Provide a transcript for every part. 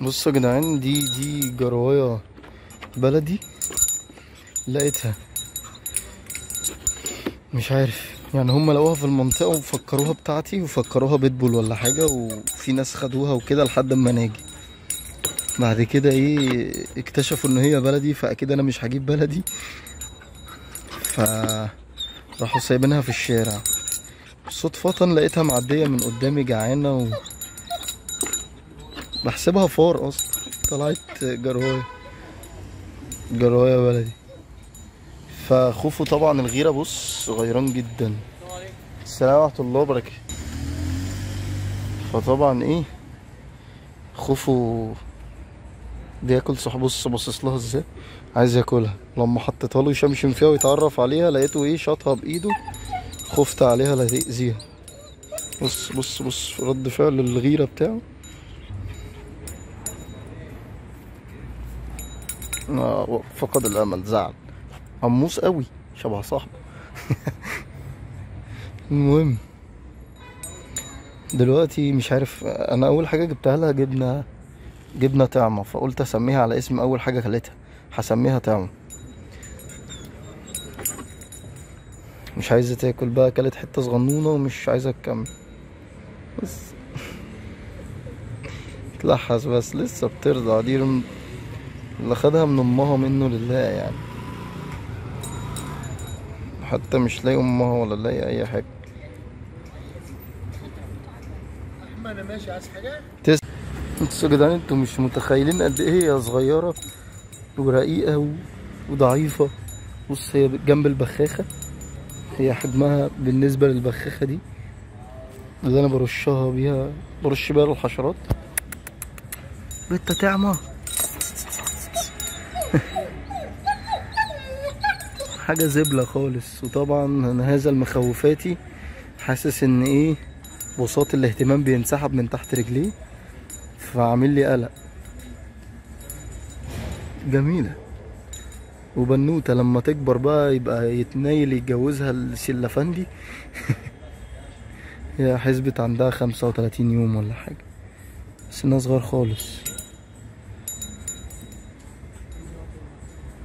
بصوا يا جدعان دي دي جراية بلدي لقيتها. مش عارف يعني هم لقوها في المنطقة وفكروها بتاعتي وفكروها بيتبول ولا حاجة وفي ناس خدوها وكده لحد ما ناجي. بعد كده إيه اكتشفوا إن هي بلدي فأكيد أنا مش هجيب بلدي. ف راحوا سايبينها في الشارع. صدفة لقيتها معدية من قدامي جعانة و بحسبها فار أصلا. طلعت جراية. جراية بلدي. فخوفه طبعا الغيرة بص غيران جدا. السلام ورحمة الله وبركاته. فطبعا إيه خوفه بياكل صاحبه بص باصص لها إزاي. عايز ياكلها. لما حطيتها له يشمشم فيها ويتعرف عليها لقيته إيه شاطها بإيده. خفت عليها لا تأذيها. بص بص بص رد فعل الغيرة بتاعه. فقد الأمل زعل. عموس قوي شبه صاحبه. المهم دلوقتي مش عارف أنا أول حاجة جبتها لها جبنة جبنة طعمة فقلت أسميها على اسم أول حاجة خليتها. هسميها طعمة. مش عايزة تاكل بقى اكلت حتة صغنونة ومش عايزة تكمل. بس. تلحس بس لسه بترضع دي اللي خدها من أمها منه لله يعني. حتى مش لاقي أمها ولا لاقي أي حاجة. ما أنا ماشي عايز حاجة؟ أنتوا يا جدعان أنتوا مش متخيلين قد إيه هي صغيرة ورقيقة و... وضعيفة. بص هي جنب البخاخة. هي حجمها بالنسبة للبخاخة دي. اللي أنا برشها بيها برش بيها الحشرات بنت حاجة زبلة خالص. وطبعا أنا هذا المخوفاتي حاسس إن إيه بساط الاهتمام بينسحب من تحت رجليه. فعامل لي قلق. جميلة. وبنوتة لما تكبر بقى يبقى يتنايل يتجوزها السلفندي هي حسبت عندها خمسة وتلاتين يوم ولا حاجة. سنها صغير خالص.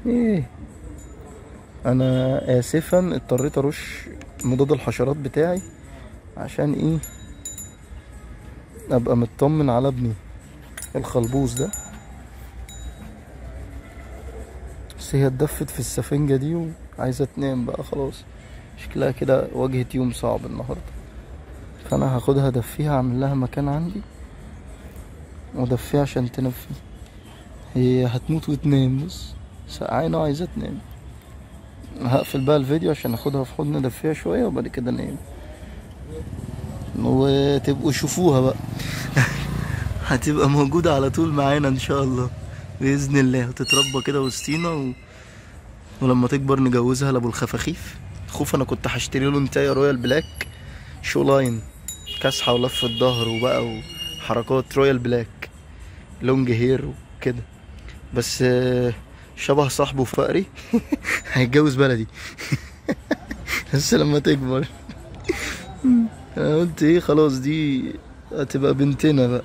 إيه. أنا اسفا اضطريت أرش مضاد الحشرات بتاعي عشان إيه؟ أبقى مطمن على ابني. الخلبوز ده. بس هي اتدفت في السفنجة دي وعايزة تنام بقى خلاص. شكلها كده واجهت يوم صعب النهاردة. فأنا هاخدها أدفيها أعمل لها مكان عندي وأدفيها عشان تنام فيه. هي هتموت وتنام بص. سقعانة وعايزة تنام. هقفل بقى الفيديو عشان اخدها في حضن ادفيها شوية وبعد كده انام وتبقوا شوفوها بقى. هتبقى موجودة على طول معانا إن شاء الله بإذن الله. وتتربى كده وسطينا و... ولما تكبر نجوزها لأبو الخفافيف خوفو أنا كنت هشتري له انتايه royal black show line. كاسحة ولفة ظهر وبقى وحركات royal black. long hair وكده. بس آه، شبه صاحبه فقري. هيتجوز بلدي. بس لما تكبر. أنا قلت إيه خلاص دي هتبقى بنتنا بقى.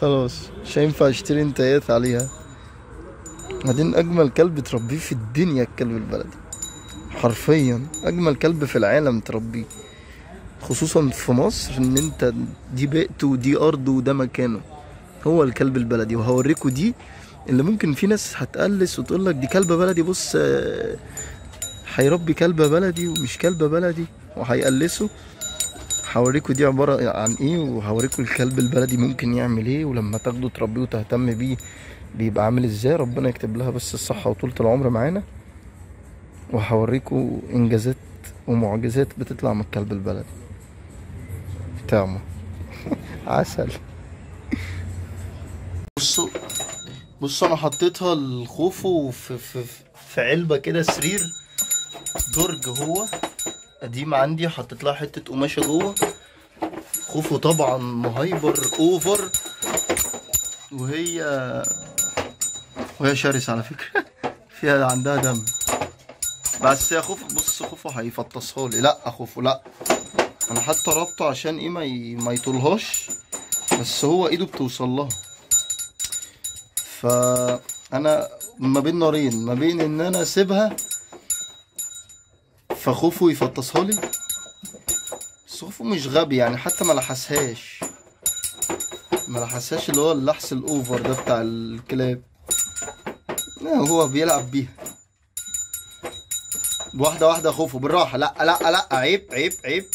خلاص مش هينفع أشتري انتايات عليها. بعدين أجمل كلب تربيه في الدنيا الكلب البلدي. حرفيا أجمل كلب في العالم تربيه. خصوصا في مصر إن أنت دي بيئته ودي أرضه وده مكانه. هو الكلب البلدي وهوريكوا دي اللي ممكن في ناس هتقلس وتقول لك دي كلبة بلدي بص آه، هيربي كلبة بلدي ومش كلبة بلدي وهيقلسوا هوريكوا دي عبارة عن إيه وهوريكوا الكلب البلدي ممكن يعمل إيه ولما تاخده تربيه وتهتم بيه بيبقى عامل إزاي. ربنا يكتب لها بس الصحة وطولة العمر معانا. وهوريكوا إنجازات ومعجزات بتطلع من الكلب البلدي. بتاعه عسل. بصوا بصوا أنا حطيتها الخوفو في في في علبة كده سرير. درج هو. قديم عندي حطيت لها حتة قماشة جوه. خوفو طبعا مهيبر أوفر. وهي وهي شرسة على فكرة. فيها عندها دم. بس يا خوفو بص خوفو هيفطسها لي. لأ خوفو لأ. أنا حتى ربطه عشان إيه. ما يطولهاش. بس هو إيده بتوصل لها. فأنا ما بين نارين ما بين إن أنا أسيبها فخوفه يفطسها لي. بس خوفه مش غبي يعني حتى ما لحسهاش. ما لحسهاش اللي هو اللحس الأوفر ده بتاع الكلاب. لا هو بيلعب بيها. واحدة واحدة خوفه بالراحة. لا لا لا عيب عيب عيب.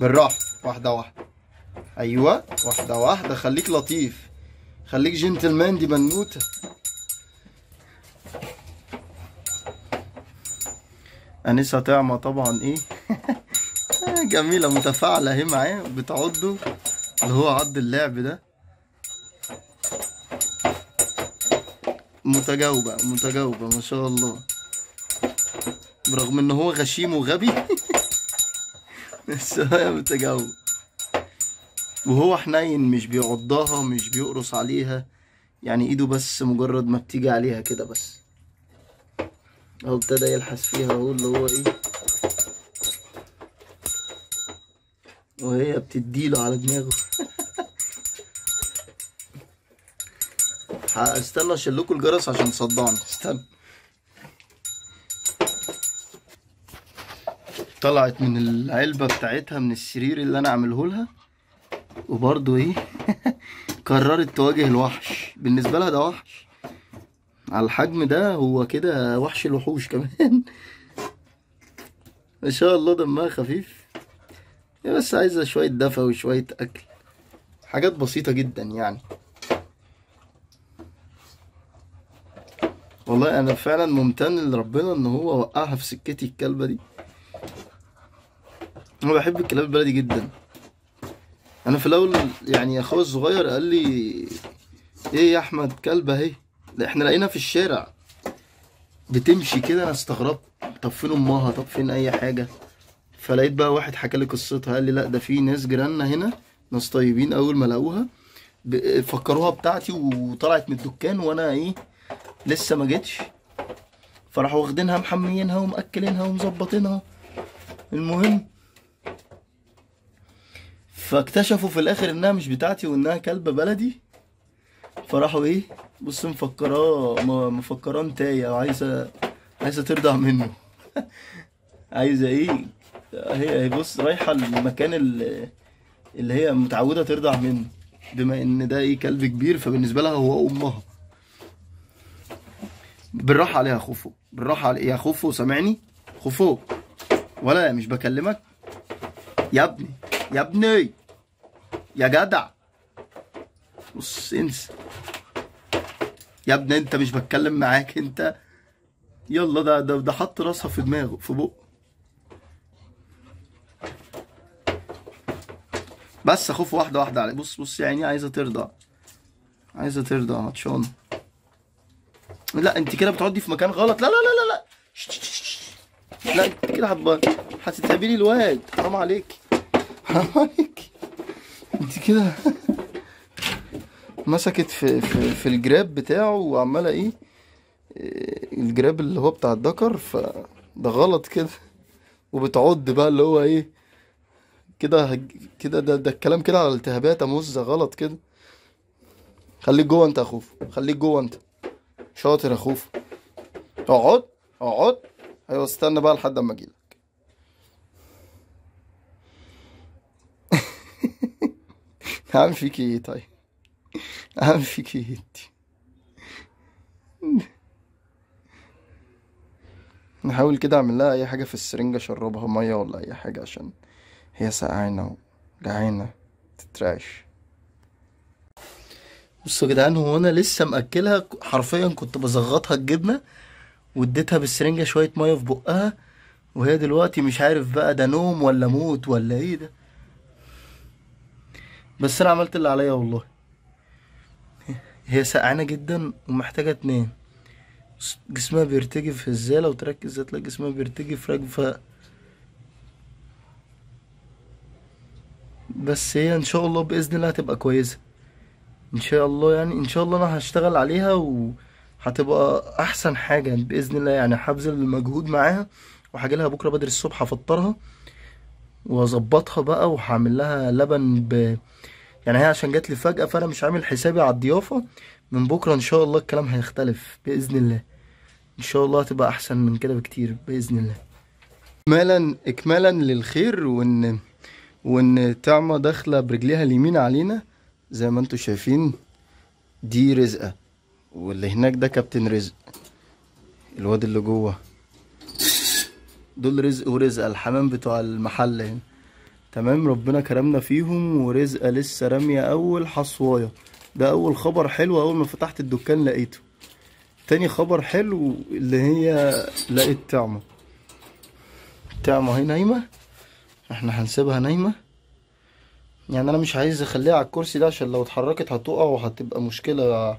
بالراحة واحدة واحدة. أيوة واحدة واحدة. خليك لطيف. خليك جنتلمان دي بنوتة. أنسة طعمة طبعا إيه؟ جميلة متفاعلة أهي معاه بتعضه اللي هو عض اللعب ده. متجاوبة متجاوبة ما شاء الله. برغم إن هو غشيم وغبي. بس هي متجاوبة وهو حنين مش بيعضها مش بيقرص عليها. يعني إيده بس مجرد ما بتيجي عليها كده بس. أهو ابتدى يلحس فيها اهو اللي هو إيه؟ وهي بتديله على دماغه. استنى أشيل لكم الجرس عشان تصدعني. استنى. طلعت من العلبة بتاعتها من السرير اللي أنا عامله لها. وبرضه إيه؟ قررت تواجه الوحش. بالنسبة لها ده وحش. على الحجم ده هو كده وحش الوحوش كمان. ما شاء الله دمها خفيف. هي بس عايزة شوية دفى وشوية أكل. حاجات بسيطة جدا يعني. والله أنا فعلا ممتن لربنا إن هو وقعها في سكتي الكلبة دي. أنا بحب الكلاب البلدي جدا. أنا في الأول يعني أخويا الصغير قال لي إيه يا أحمد كلبه أهي. إحنا لقينا في الشارع بتمشي كده أنا استغربت. طب فين أمها؟ طب فين أي حاجة؟ فلقيت بقى واحد حكى لي قصتها قال لي لا ده في ناس جيراننا هنا ناس طيبين أول ما لقوها فكروها بتاعتي وطلعت من الدكان وأنا إيه لسه ما جتش فراحوا واخدينها محميينها ومأكلينها ومظبطينها. المهم فاكتشفوا في الآخر إنها مش بتاعتي وإنها كلبة بلدي؟ فراحوا إيه؟ بص مفكراه مفكراه انتايه وعايزه عايزه ترضع منه. عايزة إيه؟ هي هي بص رايحة المكان اللي, هي متعودة ترضع منه بما إن ده إيه كلب كبير فبالنسبة لها هو أمها. بالراحة عليها خوفو بالراحة علي يا خوفو سامعني؟ خوفو ولا مش بكلمك؟ يا ابني. يا ابني يا جدع. بص انسى يا ابني أنت مش بتكلم معاك أنت. يلا ده ده ده حط راسها في دماغه في بقه. بس أخوف واحدة واحدة عليه بص بص يا عيني عايزة ترضع. عايزة ترضع عطشانه لا أنت كده بتقعدي في مكان غلط. لا لا لا لا لا. لا أنت كده هتبقى هتتعبي لي الواد. حرام عليك حرام عليك انت كده مسكت في في في الجراب بتاعه وعمالة إيه إيه، الجراب اللي هو بتاع الدكر فده غلط كده. وبتعض بقى اللي هو إيه كده كده ده ده الكلام كده على التهابات اموزة غلط كده. خليك جوه انت يا خوف خليك جوه انت. شاطر يا خوف. اقعد اقعد. أيوه استنى بقى لحد اما اجيلك. هعمل فيك إيه طيب. هعمل فيك إيه انت نحاول كده أعمل لها أي حاجة في السرنجة أشربها مية ولا أي حاجة عشان هي سقعانه وجعانة تترعش. بصوا يا جدعان هو أنا لسه مأكلها؟ حرفيا كنت بزغطها الجبنة واديتها بالسرنجة شوية مية في بقها وهي دلوقتي مش عارف بقى ده نوم ولا موت ولا إيه ده. بس أنا عملت اللي عليا والله. هي سقعانة جدا ومحتاجة تنام جسمها بيرتجف إزاي لو تركز هتلاقي جسمها بيرتجف راجفه بس هي إن شاء الله بإذن الله هتبقى كويسة. إن شاء الله يعني إن شاء الله أنا هشتغل عليها وهتبقى أحسن حاجة بإذن الله يعني هبذل المجهود معاها وهاجي لها بكرة بدري الصبح افطرها واظبطها بقى وهعمل لها لبن ب يعني هي عشان جات لي فجأة فأنا مش عامل حسابي على الضيافة. من بكرة إن شاء الله الكلام هيختلف بإذن الله. إن شاء الله هتبقى أحسن من كده بكتير بإذن الله. اكمالا اكمالا للخير وان وإن طعمة داخلة برجليها اليمين علينا. زي ما أنتوا شايفين دي رزقة. واللي هناك ده كابتن رزق. الواد اللي جوه. دول رزق ورزقة الحمام بتوع المحل هنا. تمام؟ ربنا كرمنا فيهم ورزقة لسه رامية أول حصواية. ده أول خبر حلو أول ما فتحت الدكان لقيته. تاني خبر حلو اللي هي لقيت طعمة. طعمة هي نايمة؟ إحنا هنسيبها نايمة؟ يعني أنا مش عايز أخليها على الكرسي ده عشان لو اتحركت هتقع وهتبقى مشكلة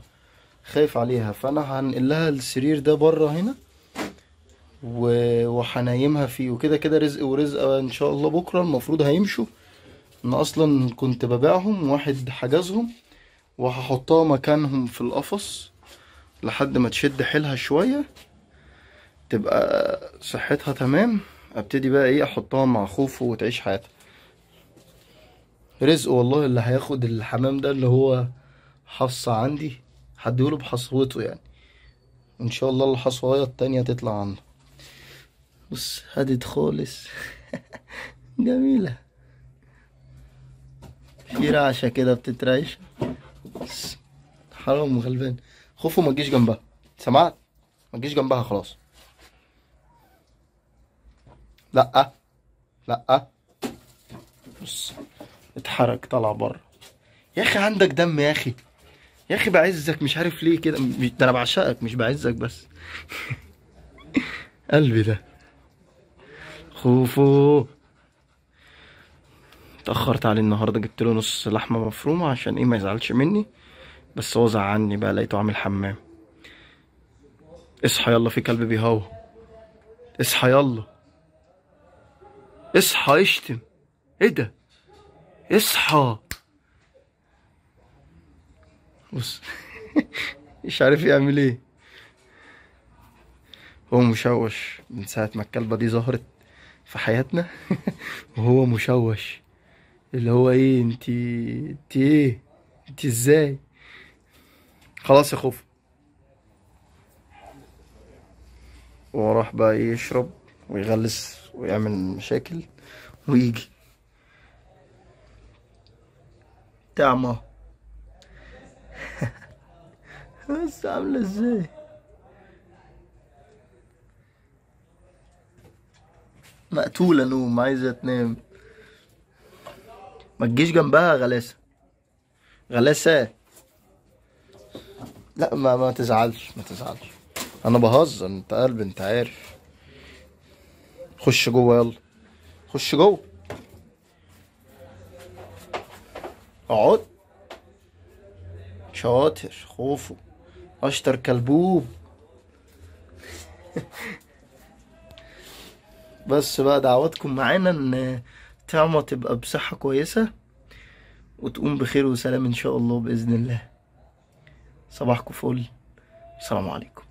خايف عليها. فأنا هنقلها السرير ده بره هنا. و- وهنيمها فيه. وكده كده رزق ورزقة إن شاء الله بكرة المفروض هيمشوا. أنا أصلا كنت ببيعهم واحد حجزهم وهحطها مكانهم في القفص لحد ما تشد حيلها شوية تبقى صحتها تمام. أبتدي بقى إيه أحطها مع خوفو وتعيش حياتها. رزق والله اللي هياخد الحمام ده اللي هو حصة عندي هديهوله بحصوته يعني. إن شاء الله الحصوايه التانية تطلع عنده. بص هدت خالص. جميلة. في رعشة كده بتترعش. حرام غلبان خوفه ما تجيش جنبها. سمعت؟ ما تجيش جنبها خلاص. لأ. لأ. بص اتحرك طلع بره. يا أخي عندك دم يا أخي. يا أخي بعزك مش عارف ليه كده. ده أنا بعشقك مش بعزك بس. قلبي ده. خوفو. اتأخرت عليه النهاردة جبت له نص لحمة مفرومة عشان إيه ما يزعلش مني بس هو زعلني بقى لقيته عامل حمام. اصحى يلا في كلب بيهوى اصحى يلا. اصحى اشتم. إيه ده؟ اصحى. بص مش عارف يعمل إيه. هو مشوش من ساعة ما الكلبة دي ظهرت. في حياتنا وهو مشوش. اللي هو إيه انتي انتي إيه؟ انتي إزاي؟ خلاص يا خوف. وراح بقى إيه يشرب ويغلس ويعمل مشاكل ويجي. تعمى بس عاملة إزاي؟ مقتولة نوم عايزة تنام. ما تجيش جنبها غلاسة. غلاسة. لا ما ما تزعلش ما تزعلش. أنا بهزر أنت قلب أنت عارف. خش جوه يلا. خش جوه. اقعد. شاطر خوفو أشطر كلبوب. بس بقى دعواتكم معانا إن طعمة تبقى بصحة كويسة وتقوم بخير وسلام إن شاء الله بإذن الله. صباحكم فل. السلام عليكم.